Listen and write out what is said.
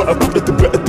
for I put it to bed.